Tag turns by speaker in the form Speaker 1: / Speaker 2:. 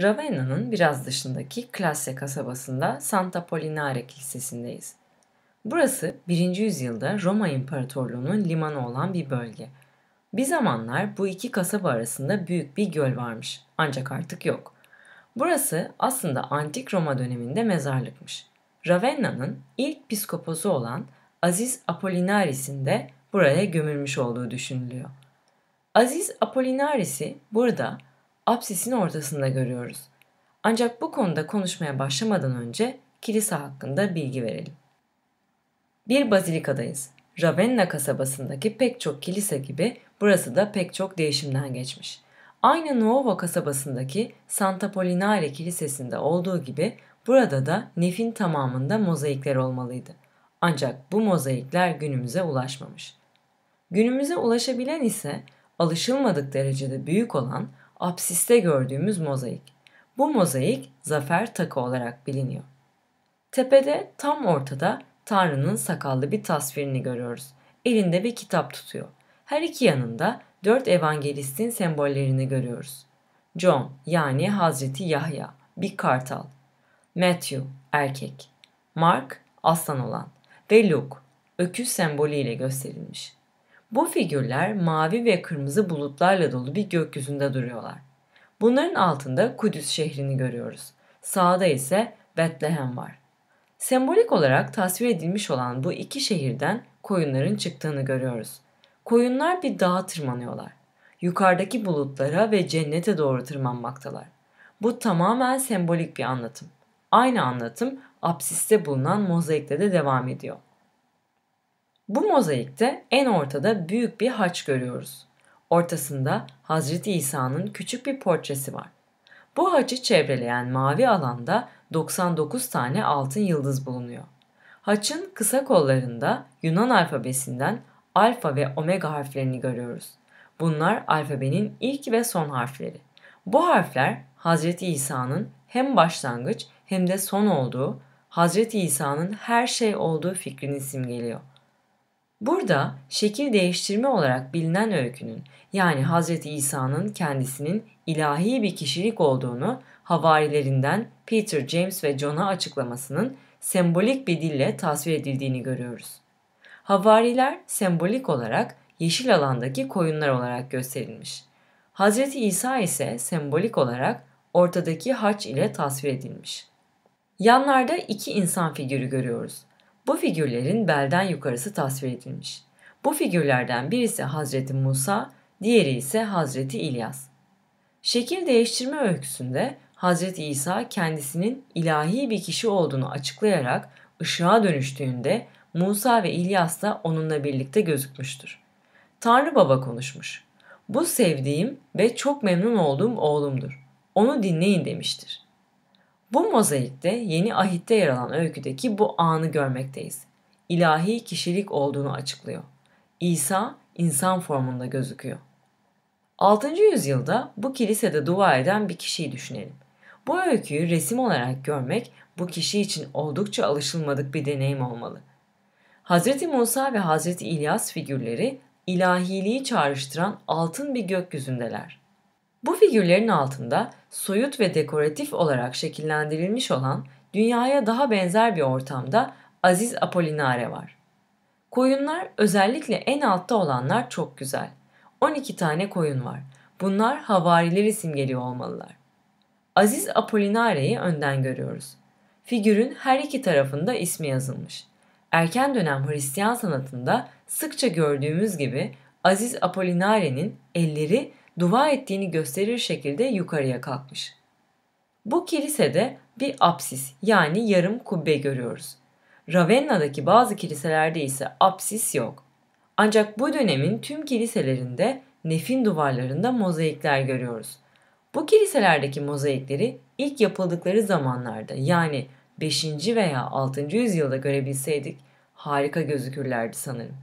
Speaker 1: Ravenna'nın biraz dışındaki Classe kasabasında Santa Polinare Kilisesi'ndeyiz. Burası 1. yüzyılda Roma İmparatorluğu'nun limanı olan bir bölge. Bir zamanlar bu iki kasaba arasında büyük bir göl varmış ancak artık yok. Burası aslında antik Roma döneminde mezarlıkmış. Ravenna'nın ilk piskoposu olan Aziz Apollinaris'in de buraya gömülmüş olduğu düşünülüyor. Aziz Apollinaris'i burada apsisin ortasında görüyoruz. Ancak bu konuda konuşmaya başlamadan önce kilise hakkında bilgi verelim. Bir bazilikadayız. Ravenna kasabasındaki pek çok kilise gibi burası da pek çok değişimden geçmiş. Aynı Nuovo kasabasındaki Santa Polinare Kilisesi'nde olduğu gibi burada da nefin tamamında mozaikler olmalıydı. Ancak bu mozaikler günümüze ulaşmamış. Günümüze ulaşabilen ise alışılmadık derecede büyük olan apsiste gördüğümüz mozaik. Bu mozaik zafer takı olarak biliniyor. Tepede tam ortada Tanrı'nın sakallı bir tasvirini görüyoruz. Elinde bir kitap tutuyor. Her iki yanında dört evangelistin sembollerini görüyoruz. John yani Hazreti Yahya bir kartal. Matthew erkek. Mark aslan olan ve Luke öküz sembolüyle gösterilmiş. Bu figürler mavi ve kırmızı bulutlarla dolu bir gökyüzünde duruyorlar. Bunların altında Kudüs şehrini görüyoruz. Sağda ise Betlehem var. Sembolik olarak tasvir edilmiş olan bu iki şehirden koyunların çıktığını görüyoruz. Koyunlar bir dağa tırmanıyorlar. Yukarıdaki bulutlara ve cennete doğru tırmanmaktalar. Bu tamamen sembolik bir anlatım. Aynı anlatım apsiste bulunan mozaikte de devam ediyor. Bu mozaikte en ortada büyük bir haç görüyoruz. Ortasında Hazreti İsa'nın küçük bir portresi var. Bu haçı çevreleyen mavi alanda 99 tane altın yıldız bulunuyor. Haçın kısa kollarında Yunan alfabesinden alfa ve omega harflerini görüyoruz. Bunlar alfabenin ilk ve son harfleri. Bu harfler Hazreti İsa'nın hem başlangıç hem de son olduğu, Hazreti İsa'nın her şey olduğu fikrini simgeliyor. Burada şekil değiştirme olarak bilinen öykünün yani Hz. İsa'nın kendisinin ilahi bir kişilik olduğunu havarilerinden Peter, James ve John'a açıklamasının sembolik bir dille tasvir edildiğini görüyoruz. Havariler sembolik olarak yeşil alandaki koyunlar olarak gösterilmiş. Hz. İsa ise sembolik olarak ortadaki haç ile tasvir edilmiş. Yanlarda iki insan figürü görüyoruz. Bu figürlerin belden yukarısı tasvir edilmiş. Bu figürlerden birisi Hazreti Musa, diğeri ise Hazreti İlyas. Şekil değiştirme öyküsünde Hazreti İsa kendisinin ilahi bir kişi olduğunu açıklayarak ışığa dönüştüğünde Musa ve İlyas da onunla birlikte gözükmüştür. Tanrı Baba konuşmuş. Bu sevdiğim ve çok memnun olduğum oğlumdur. Onu dinleyin demiştir. Bu mozaikte yeni ahitte yer alan öyküdeki bu anı görmekteyiz. İlahi kişilik olduğunu açıklıyor. İsa insan formunda gözüküyor. 6. yüzyılda bu kilisede dua eden bir kişiyi düşünelim. Bu öyküyü resim olarak görmek bu kişi için oldukça alışılmadık bir deneyim olmalı. Hz. Musa ve Hz. İlyas figürleri ilahiliği çağrıştıran altın bir gökyüzündeler. Bu figürlerin altında soyut ve dekoratif olarak şekillendirilmiş olan dünyaya daha benzer bir ortamda Aziz Apolinare var. Koyunlar özellikle en altta olanlar çok güzel. 12 tane koyun var. Bunlar havarileri simgeliyor olmalılar. Aziz Apollinare'yi önden görüyoruz. Figürün her iki tarafında ismi yazılmış. Erken dönem Hristiyan sanatında sıkça gördüğümüz gibi Aziz Apollinare'nin elleri dua ettiğini gösterir şekilde yukarıya kalkmış. Bu kilisede bir apsis yani yarım kubbe görüyoruz. Ravenna'daki bazı kiliselerde ise apsis yok. Ancak bu dönemin tüm kiliselerinde nefin duvarlarında mozaikler görüyoruz. Bu kiliselerdeki mozaikleri ilk yapıldıkları zamanlarda yani 5. veya 6. yüzyılda görebilseydik harika gözükürlerdi sanırım.